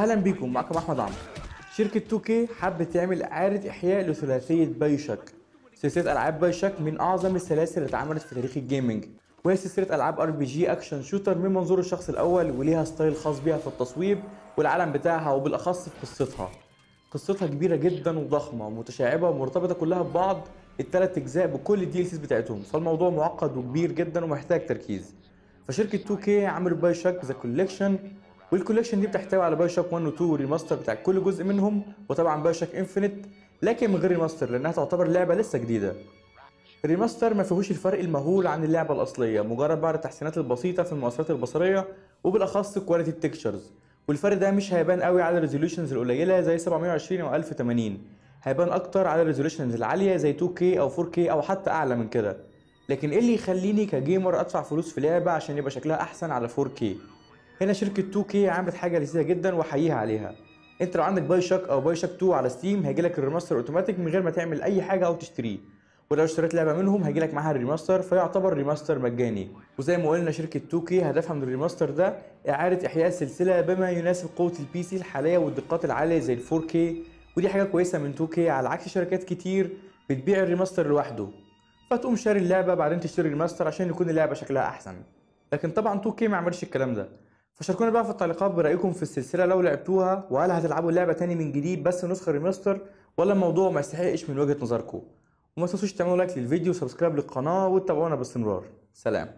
أهلا بيكم معكم أحمد عمرو. شركة 2K حابة تعمل إعادة إحياء لثلاثية BioShock سلسلة ألعاب BioShock من أعظم السلاسل اللي اتعملت في تاريخ ال gaming. وهي سلسلة ألعاب RPG action shooter من منظور الشخص الأول وليها style خاص بيها في التصويب والعالم بتاعها وبالأخص في قصتها. قصتها كبيرة جدا وضخمة ومتشعبه ومرتبطة كلها ببعض الثلاث أجزاء بكل ال DLC بتاعتهم. فالموضوع معقد وكبير جدا ومحتاج تركيز. فشركة 2K عملوا BioShock The Collection وال collection دي بتحتوي على BioShock 1 و 2 remaster بتاع كل جزء منهم وطبعا BioShock Infinite لكن من غير remaster لأنها تعتبر لعبة لسه جديدة. ال remaster ما فيهوش الفرق المهول عن اللعبة الأصلية مجرد بعض التحسينات البسيطة في المؤثرات البصرية وبالأخص quality ال textures والفرق ده مش هيبان قوي على ال resolutions القليلة زي 720 أو 1080 هيبان أكتر على ال resolutions العالية زي 2K أو 4K أو حتى أعلى من كده. لكن إيه اللي يخليني ك gamer أدفع فلوس في لعبة عشان يبقى شكلها أحسن على 4K هنا شركة 2K عملت حاجة لذيذة جدا واحييها عليها. انت لو عندك BioShock أو BioShock 2 على Steam هيجيلك ال remaster automatic من غير ما تعمل أي حاجة أو تشتريه. ولو اشتريت لعبة منهم هيجيلك معاها ال remaster فيعتبر remaster مجاني. وزي ما قلنا شركة 2K هدفها من ال remaster ده إعادة إحياء السلسلة بما يناسب قوة ال PC الحالية والدقات العالية زي ال 4K ودي حاجة كويسة من 2K على عكس شركات كتير بتبيع ال remaster لوحده. فتقوم شاري اللعبة بعدين تشتري ال remaster عشان يكون اللعبة شكلها أحسن. لكن طبعا 2K ما عملش الكلام ده. فشاركونا بقى في التعليقات برأيكم في السلسلة لو لعبتوها وهل هتلعبوا اللعبة تاني من جديد بس نسخة remaster ولا الموضوع ما يستحقش من وجهة نظركم؟ وما تنسوش تعملوا like للفيديو و subscribe للقناة وتتابعونا باستمرار. سلام.